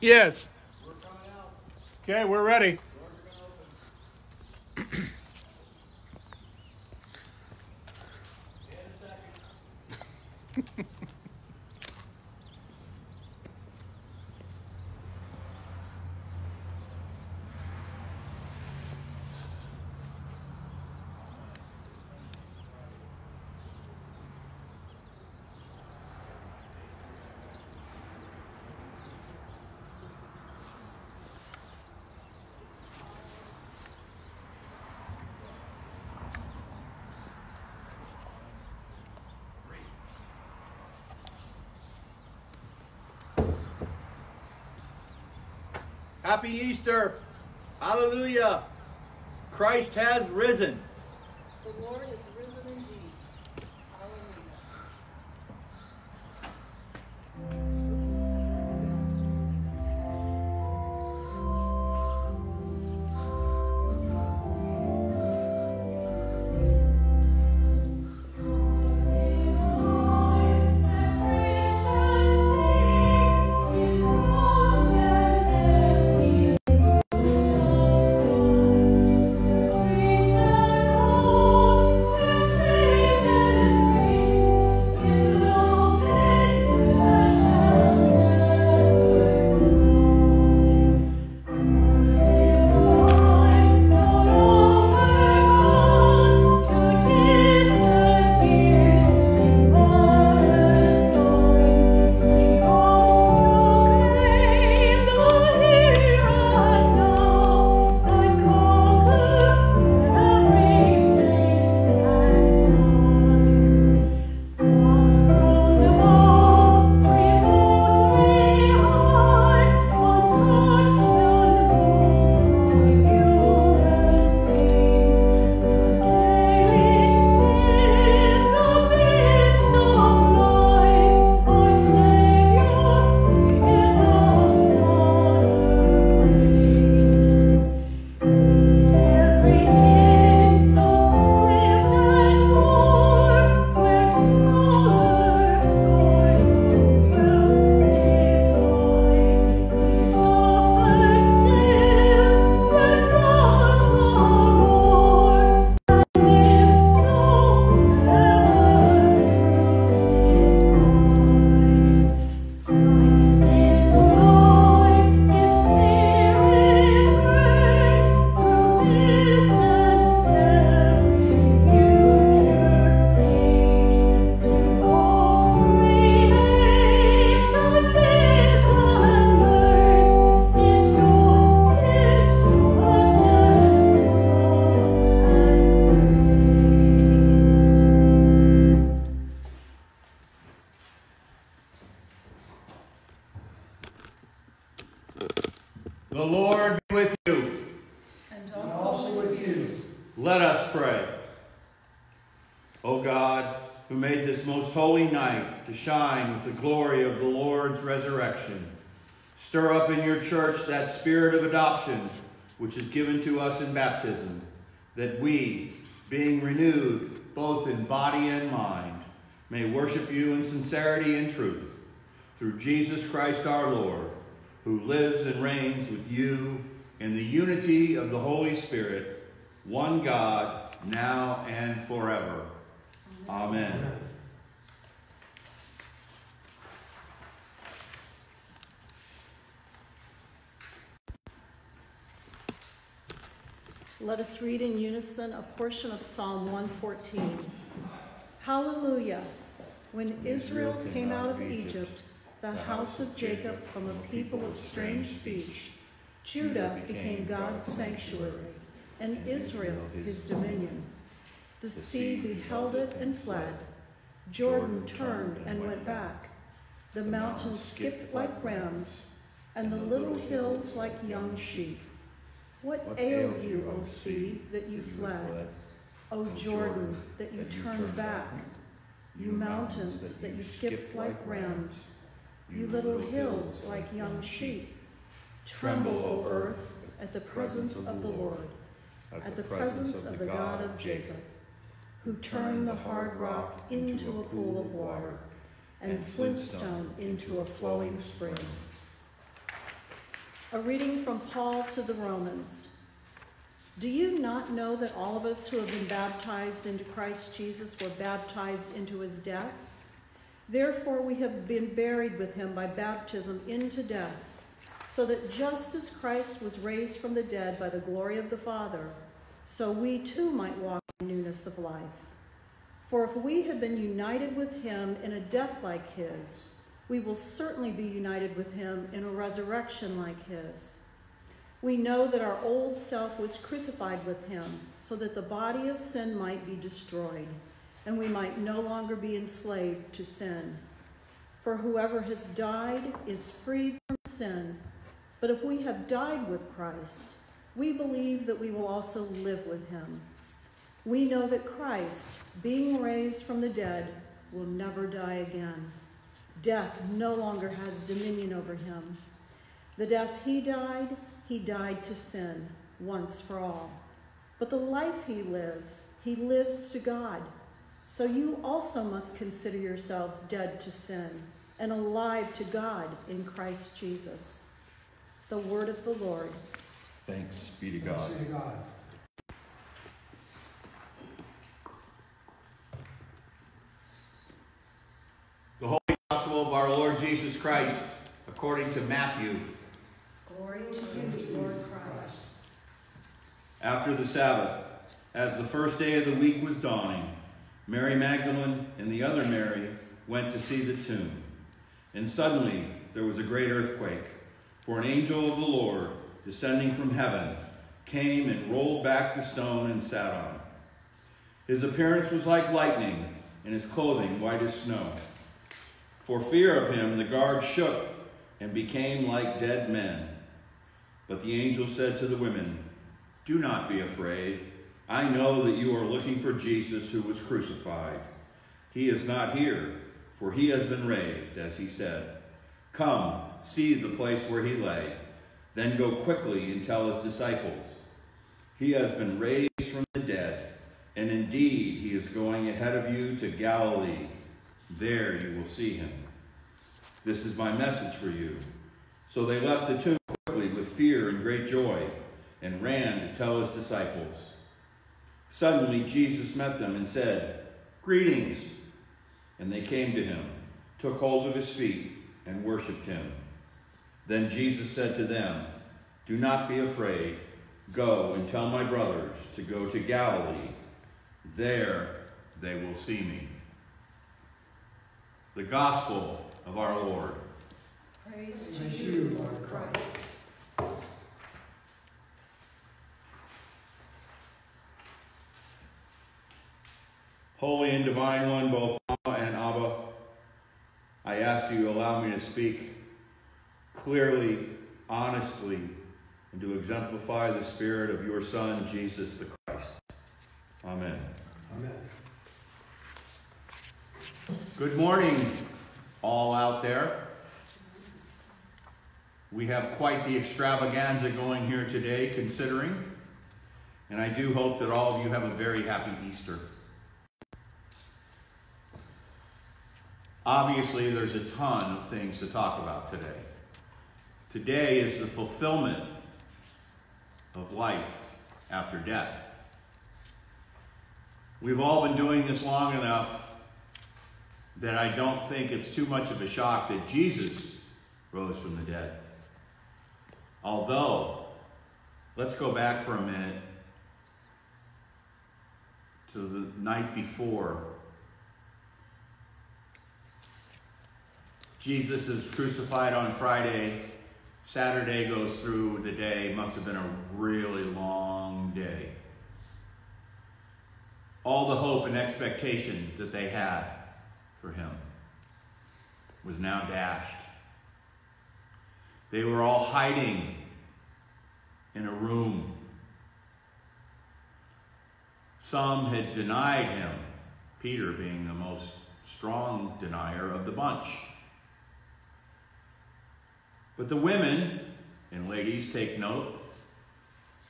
Yes. Okay, we're ready. Happy Easter. Hallelujah. Christ has risen. In baptism, that we, being renewed both in body and mind, may worship you in sincerity and truth, through Jesus Christ our Lord, who lives and reigns with you in the unity of the Holy Spirit, one God, now and forever. Amen. Let us read in unison a portion of Psalm 114. Hallelujah. When Israel came out of Egypt, the house of Jacob from a people of strange speech, Judah became God's sanctuary, and Israel his dominion. The sea beheld it and fled. Jordan turned and went back. The mountains skipped like rams, and the little hills like young sheep. What ailed you, O sea, that you fled? O Jordan, that you turned back? You mountains, that you skipped like rams? You little hills like young sheep? Tremble, O earth, at the presence of the Lord, at the presence of the God of Jacob, who turned the hard rock into a pool of water, and flintstone into a flowing spring. A reading from Paul to the Romans. Do you not know that all of us who have been baptized into Christ Jesus were baptized into his death? Therefore, we have been buried with him by baptism into death, so that just as Christ was raised from the dead by the glory of the Father, so we too might walk in newness of life. For if we have been united with him in a death like his, we will certainly be united with him in a resurrection like his. We know that our old self was crucified with him, so that the body of sin might be destroyed, and we might no longer be enslaved to sin. For whoever has died is freed from sin. But if we have died with Christ, we believe that we will also live with him. We know that Christ, being raised from the dead, will never die again. Death no longer has dominion over him. The death he died, he died to sin once for all. But the life he lives, he lives to God. So you also must consider yourselves dead to sin and alive to God in Christ Jesus. The word of the Lord. Thanks be to God. Thanks be to God. The Holy Gospel of our Lord Jesus Christ, according to Matthew. Glory to you, Lord Christ. After the Sabbath, as the first day of the week was dawning, Mary Magdalene and the other Mary went to see the tomb. And suddenly there was a great earthquake, for an angel of the Lord, descending from heaven, came and rolled back the stone and sat on it. His appearance was like lightning, and his clothing white as snow. For fear of him, the guards shook and became like dead men. But the angel said to the women, Do not be afraid. I know that you are looking for Jesus who was crucified. He is not here, for he has been raised, as he said. Come, see the place where he lay. Then go quickly and tell his disciples. He has been raised from the dead, and indeed he is going ahead of you to Galilee. There you will see him. This is my message for you. So they left the tomb quickly with fear and great joy and ran to tell his disciples. Suddenly Jesus met them and said, Greetings. And they came to him, took hold of his feet, and worshipped him. Then Jesus said to them, Do not be afraid. Go and tell my brothers to go to Galilee. There they will see me. The Gospel of our Lord. Praise Praise to you, you, Lord Lord Christ. Holy and divine one, both Mama and Abba, I ask you to allow me to speak clearly, honestly, and to exemplify the spirit of your Son, Jesus the Christ. Amen. Amen. Good morning, all out there. We have quite the extravaganza going here today, considering, and I do hope that all of you have a very happy Easter. Obviously, there's a ton of things to talk about today. Today is the fulfillment of life after death. We've all been doing this long enough that I don't think it's too much of a shock that Jesus rose from the dead. Although, let's go back for a minute to the night before. Jesus is crucified on Friday. Saturday goes through the day. Must have been a really long day. All the hope and expectation that they had for him was now dashed. They were all hiding in a room. Some had denied him, Peter being the most strong denier of the bunch. But the women, and ladies, take note,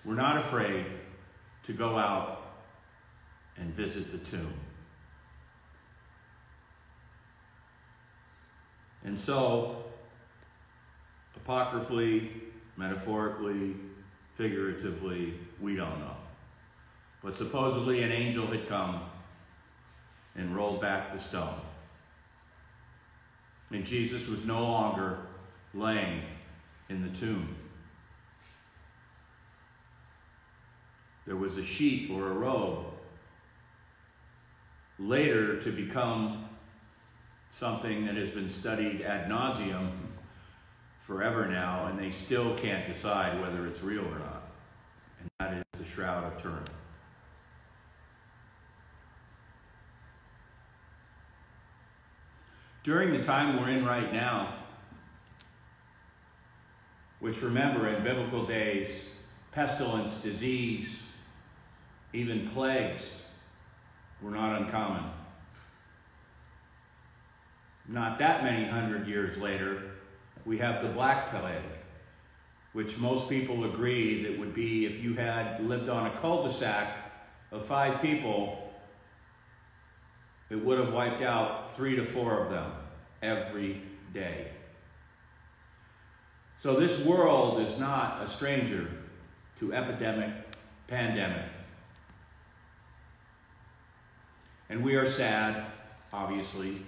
were not afraid to go out and visit the tomb. And so, apocryphally, Metaphorically, figuratively, we don't know. But supposedly an angel had come and rolled back the stone. And Jesus was no longer laying in the tomb. There was a sheet or a robe, later to become something that has been studied ad nauseum forever now, and they still can't decide whether it's real or not. And that is the Shroud of Turin. During the time we're in right now, which remember in biblical days, pestilence, disease, even plagues were not uncommon. Not that many hundred years later, we have the Black Plague, which most people agree that would be if you had lived on a cul-de-sac of five people, it would have wiped out three to four of them every day. So this world is not a stranger to epidemic, pandemic. And we are sad, obviously,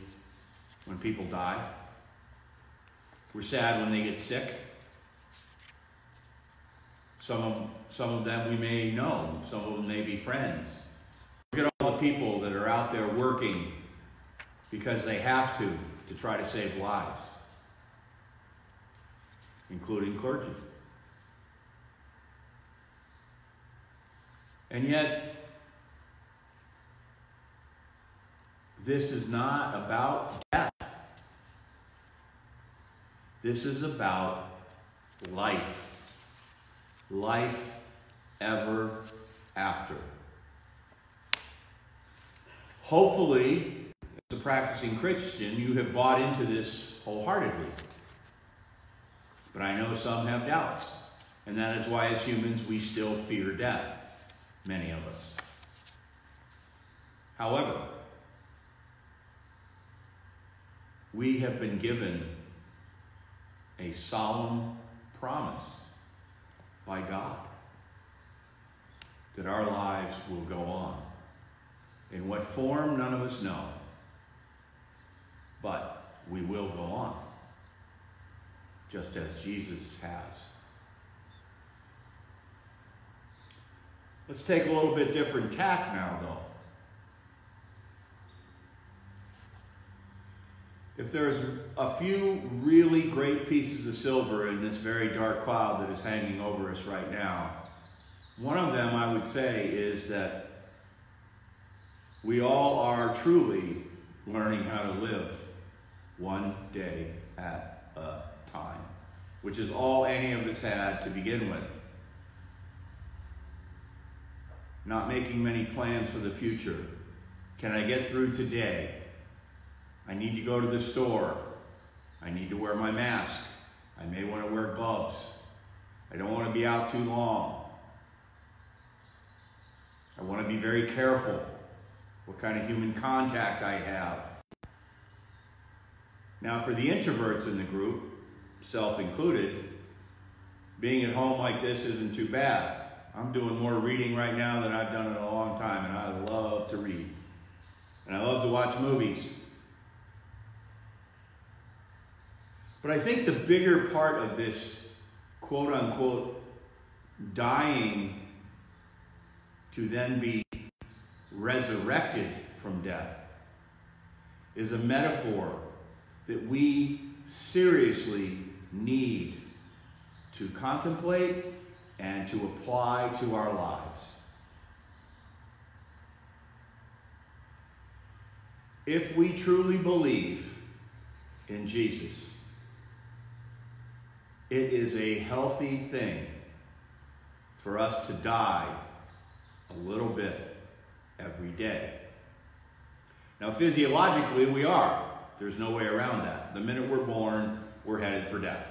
when people die. We're sad when they get sick. Some of, some of them we may know, some of them may be friends. Look at all the people that are out there working because they have to to try to save lives, including clergy. And yet, this is not about death. This is about life. Life ever after. Hopefully, as a practicing Christian, you have bought into this wholeheartedly. But I know some have doubts. And that is why, as humans, we still fear death, many of us. However, we have been given a solemn promise by God that our lives will go on. In what form, none of us know. But we will go on, just as Jesus has. Let's take a little bit different tack now, though. If there's a few really great pieces of silver in this very dark cloud that is hanging over us right now, one of them I would say is that we all are truly learning how to live one day at a time, which is all any of us had to begin with. Not making many plans for the future. Can I get through today? I need to go to the store. I need to wear my mask. I may want to wear gloves. I don't want to be out too long. I want to be very careful what kind of human contact I have. Now, for the introverts in the group, self included, being at home like this isn't too bad. I'm doing more reading right now than I've done in a long time, and I love to read. And I love to watch movies. But I think the bigger part of this quote unquote dying to then be resurrected from death is a metaphor that we seriously need to contemplate and to apply to our lives. If we truly believe in Jesus, it is a healthy thing for us to die a little bit every day. Now, physiologically, we are. There's no way around that. The minute we're born, we're headed for death.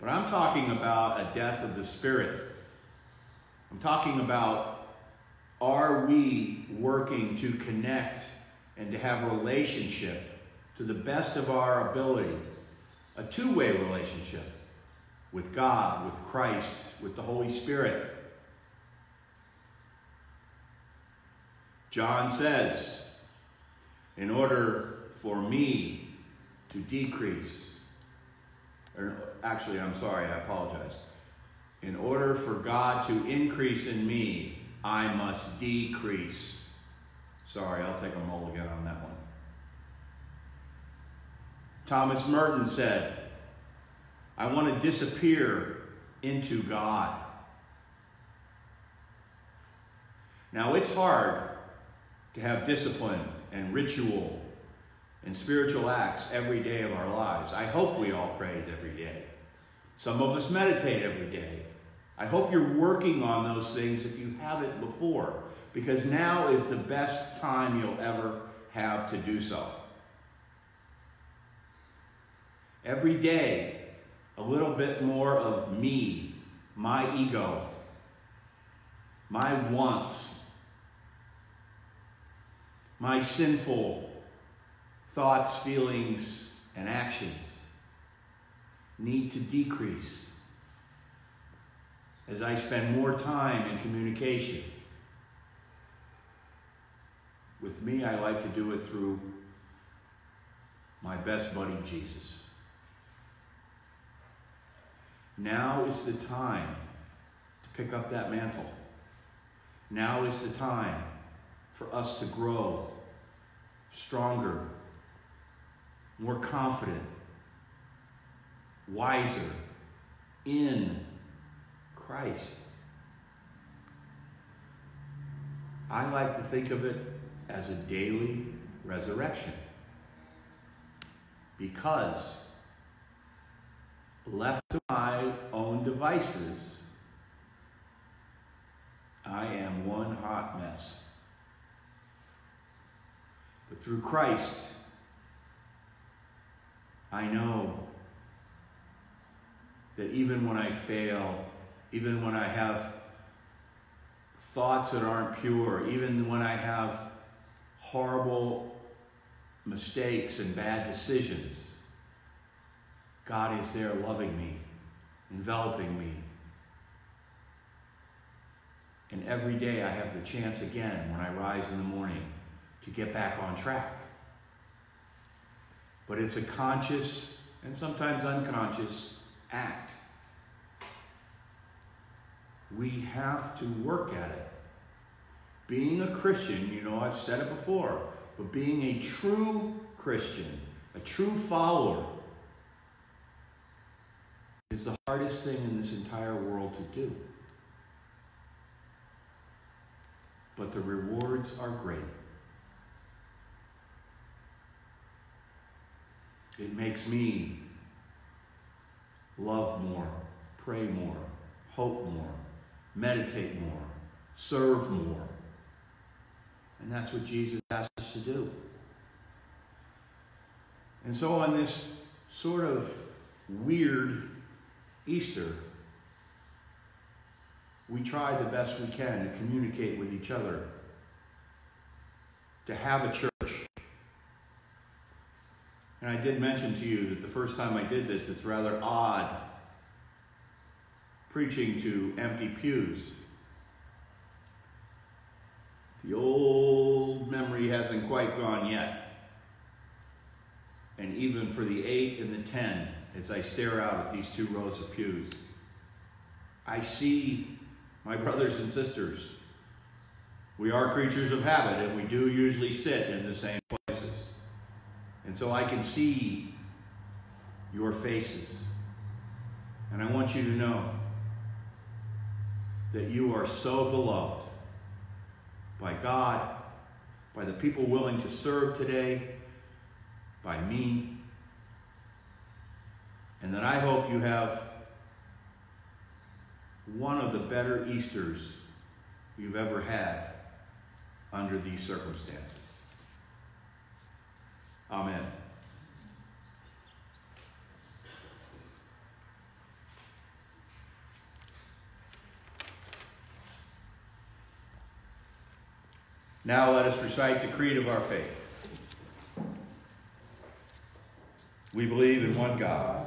But I'm talking about a death of the spirit. I'm talking about are we working to connect and to have relationship to the best of our ability, a two way relationship with God, with Christ, with the Holy Spirit. John says, in order for me to decrease, or actually, I'm sorry, I apologize. In order for God to increase in me, I must decrease. Sorry, I'll take a mulligan on that one. Thomas Merton said, I want to disappear into God. Now, it's hard to have discipline and ritual and spiritual acts every day of our lives. I hope we all pray every day. Some of us meditate every day. I hope you're working on those things if you haven't before, because now is the best time you'll ever have to do so. Every day, a little bit more of me, my ego, my wants, my sinful thoughts, feelings, and actions need to decrease as I spend more time in communication. With me, I like to do it through my best buddy, Jesus. Now is the time to pick up that mantle. Now is the time for us to grow stronger, more confident, wiser in Christ. I like to think of it as a daily resurrection because left to my own devices, I am one hot mess. But through Christ, I know that even when I fail, even when I have thoughts that aren't pure, even when I have horrible mistakes and bad decisions, God is there loving me, enveloping me. And every day I have the chance again when I rise in the morning to get back on track. But it's a conscious and sometimes unconscious act. We have to work at it. Being a Christian, you know, I've said it before, but being a true Christian, a true follower, is the hardest thing in this entire world to do. But the rewards are great. It makes me love more, pray more, hope more, meditate more, serve more. And that's what Jesus asked us to do. And so on this sort of weird Easter, we try the best we can to communicate with each other, to have a church. And I did mention to you that the first time I did this, it's rather odd preaching to empty pews. The old memory hasn't quite gone yet. And even for the eight and the ten, as I stare out at these two rows of pews, I see my brothers and sisters. We are creatures of habit, and we do usually sit in the same places. And so I can see your faces. And I want you to know that you are so beloved by God, by the people willing to serve today, by me, and that I hope you have one of the better Easters you've ever had under these circumstances. Amen. Now let us recite the creed of our faith. We believe in one God,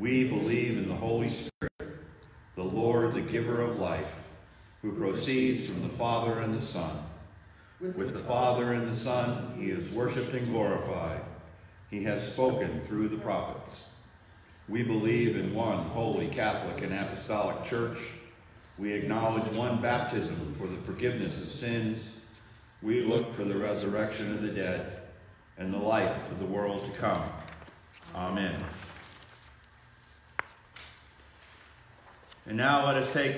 We believe in the Holy Spirit, the Lord, the giver of life, who proceeds from the Father and the Son. With the Father and the Son, he is worshiped and glorified. He has spoken through the prophets. We believe in one holy Catholic and apostolic church. We acknowledge one baptism for the forgiveness of sins. We look for the resurrection of the dead and the life of the world to come. Amen. And now let us take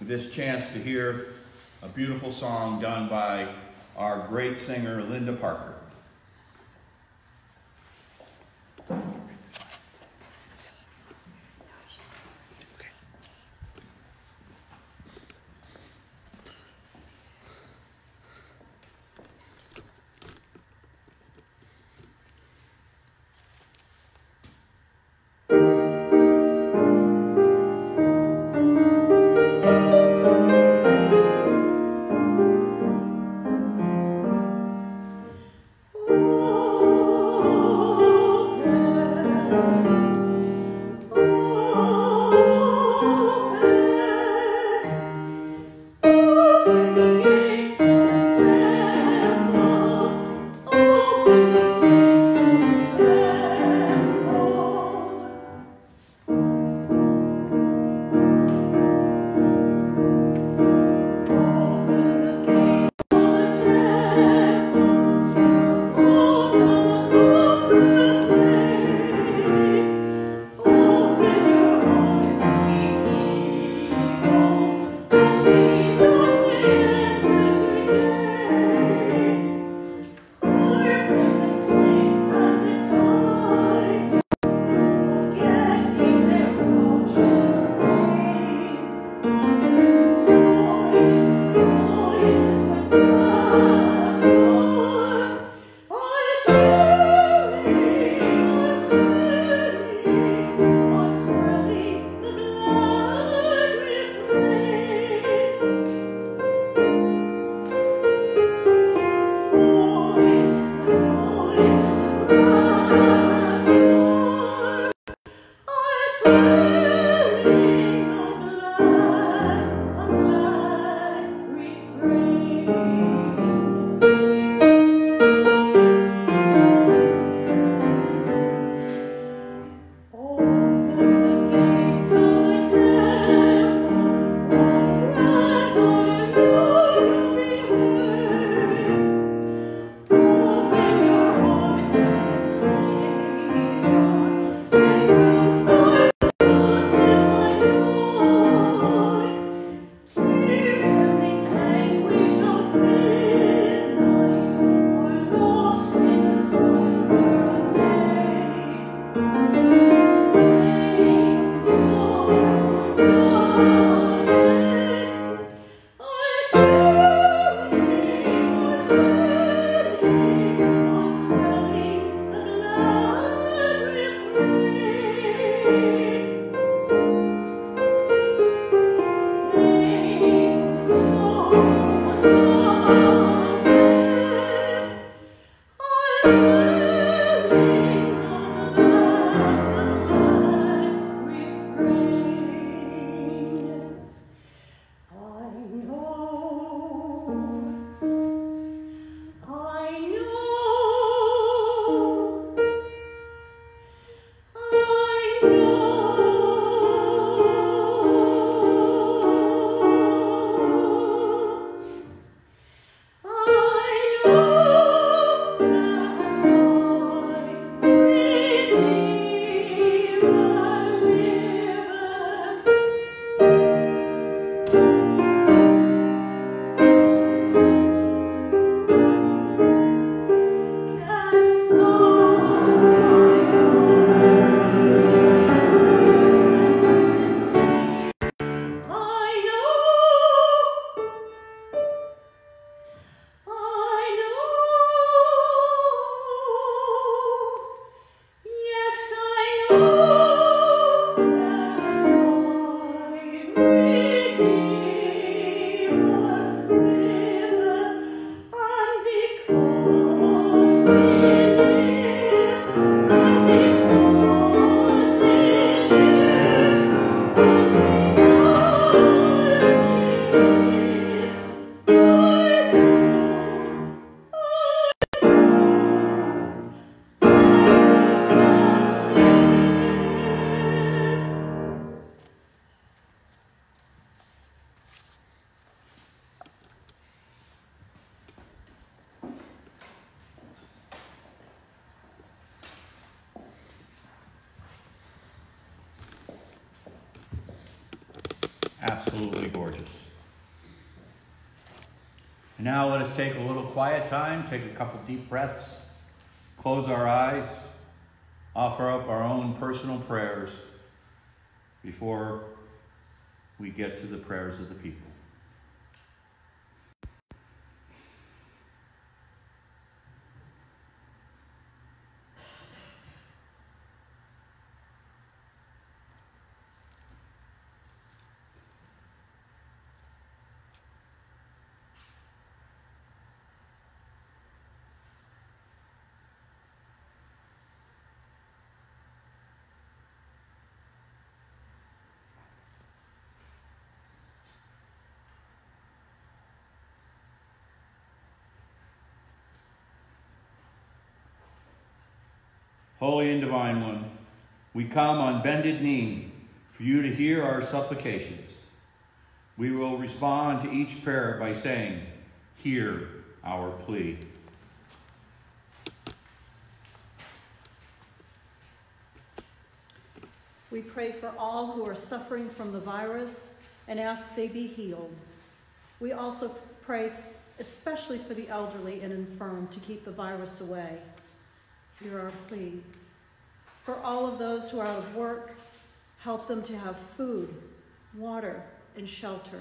this chance to hear a beautiful song done by our great singer, Linda Parker. Absolutely gorgeous. And now let us take a little quiet time, take a couple deep breaths, close our eyes, offer up our own personal prayers before we get to the prayers of the people. Holy and Divine One, we come on bended knee for you to hear our supplications. We will respond to each prayer by saying, Hear our plea. We pray for all who are suffering from the virus and ask they be healed. We also pray especially for the elderly and infirm to keep the virus away. Hear our plea. For all of those who are out of work, help them to have food, water, and shelter.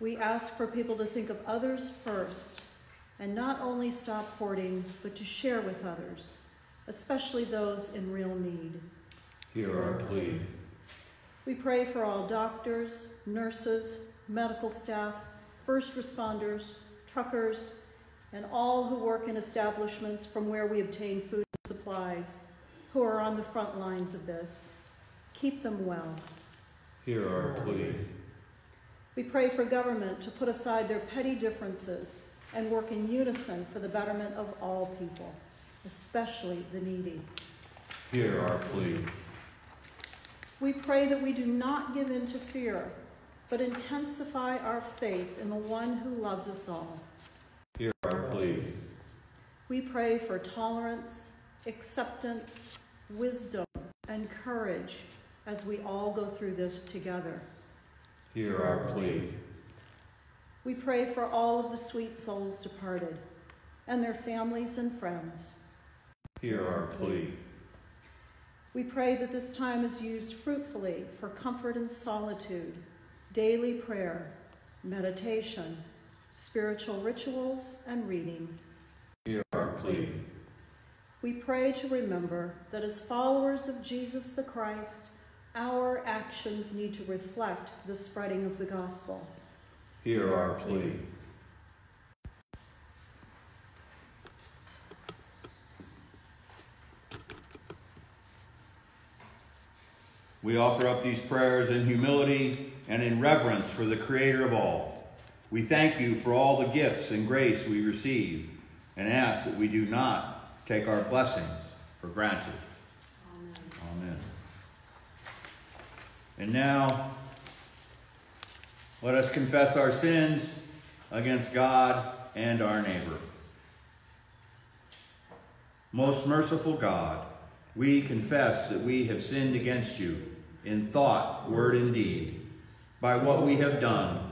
We ask for people to think of others first and not only stop hoarding, but to share with others, especially those in real need. Hear our plea. We pray for all doctors, nurses, medical staff, first responders, truckers, and all who work in establishments from where we obtain food and supplies, who are on the front lines of this. Keep them well. Hear our plea. We pray for government to put aside their petty differences and work in unison for the betterment of all people, especially the needy. Hear our plea. We pray that we do not give in to fear, but intensify our faith in the one who loves us all. Hear our plea. We pray for tolerance, acceptance, wisdom, and courage as we all go through this together. Hear our plea. We pray for all of the sweet souls departed and their families and friends. Hear our plea. We pray that this time is used fruitfully for comfort and solitude, daily prayer, meditation, spiritual rituals, and reading. Hear our plea. We pray to remember that as followers of Jesus the Christ, our actions need to reflect the spreading of the gospel. Hear our plea. We offer up these prayers in humility and in reverence for the Creator of all. We thank you for all the gifts and grace we receive and ask that we do not take our blessings for granted. Amen. Amen. And now, let us confess our sins against God and our neighbor. Most merciful God, we confess that we have sinned against you in thought, word, and deed, by what we have done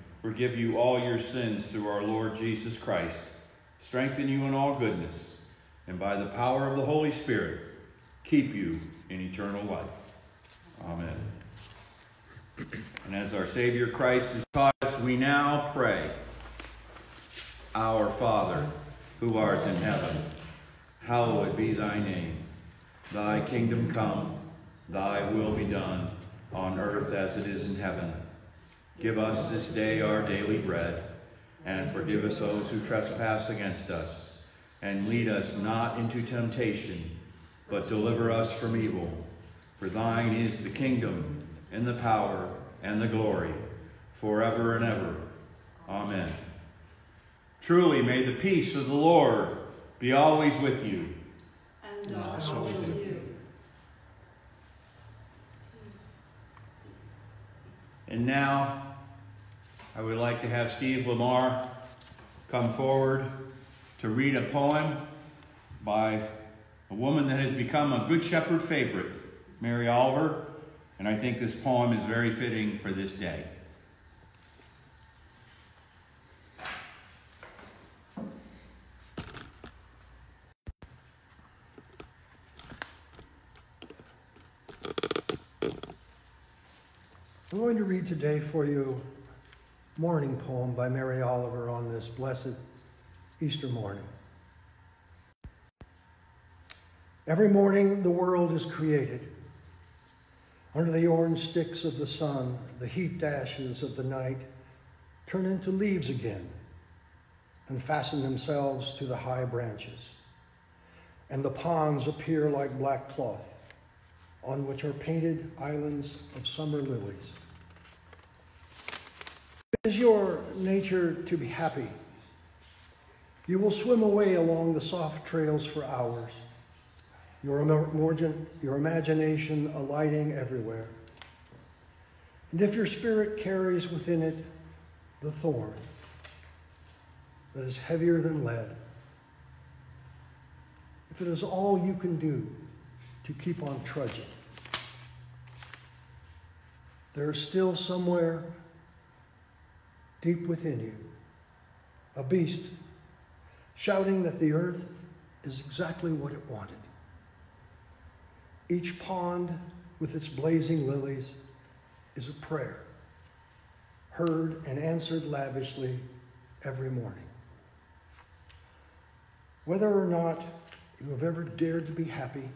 forgive you all your sins through our Lord Jesus Christ, strengthen you in all goodness, and by the power of the Holy Spirit, keep you in eternal life. Amen. And as our Savior Christ has taught us, we now pray Our Father, who art in heaven, hallowed be thy name. Thy kingdom come, thy will be done, on earth as it is in heaven. Give us this day our daily bread, and forgive us those who trespass against us. And lead us not into temptation, but deliver us from evil. For thine is the kingdom, and the power, and the glory, forever and ever. Amen. Truly, may the peace of the Lord be always with you. And also with you. And now, I would like to have Steve Lamar come forward to read a poem by a woman that has become a Good Shepherd favorite, Mary Oliver, and I think this poem is very fitting for this day. I'm going to read today for you morning poem by Mary Oliver on this blessed Easter morning. Every morning the world is created. Under the orange sticks of the sun, the heaped ashes of the night turn into leaves again and fasten themselves to the high branches. And the ponds appear like black cloth on which are painted islands of summer lilies. Is your nature to be happy. You will swim away along the soft trails for hours, your, your imagination alighting everywhere. And if your spirit carries within it the thorn that is heavier than lead, if it is all you can do to keep on trudging, there is still somewhere deep within you, a beast shouting that the earth is exactly what it wanted. Each pond with its blazing lilies is a prayer, heard and answered lavishly every morning. Whether or not you have ever dared to be happy,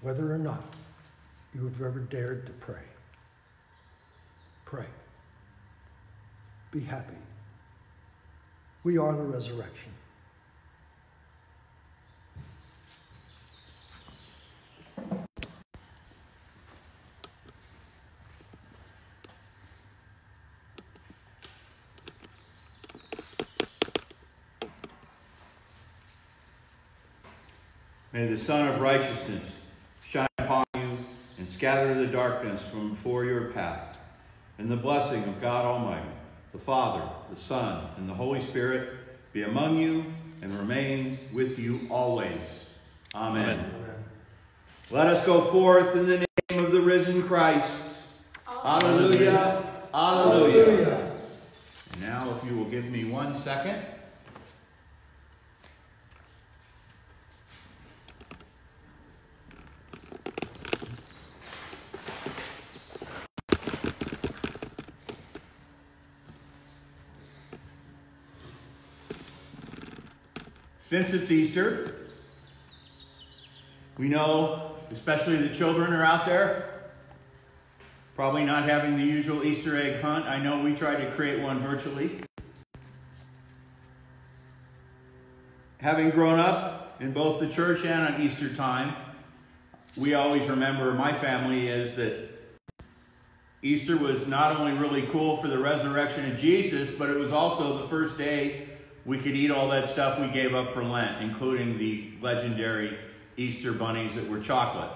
whether or not you have ever dared to pray, pray. Be happy. We are the resurrection. May the Sun of Righteousness shine upon you and scatter the darkness from before your path. And the blessing of God Almighty, the Father, the Son, and the Holy Spirit be among you and remain with you always. Amen. Amen. Let us go forth in the name of the risen Christ. Alleluia. Alleluia. Now, if you will give me one second. Since it's Easter, we know, especially the children are out there, probably not having the usual Easter egg hunt. I know we tried to create one virtually. Having grown up in both the church and on Easter time, we always remember, my family is that Easter was not only really cool for the resurrection of Jesus, but it was also the first day we could eat all that stuff we gave up for Lent, including the legendary Easter bunnies that were chocolate.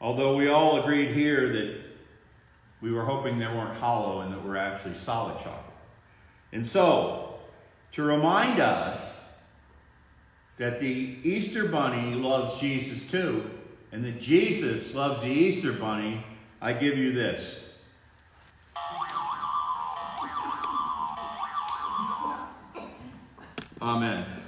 Although we all agreed here that we were hoping they weren't hollow and that were actually solid chocolate. And so, to remind us that the Easter bunny loves Jesus too, and that Jesus loves the Easter bunny, I give you this. Amen.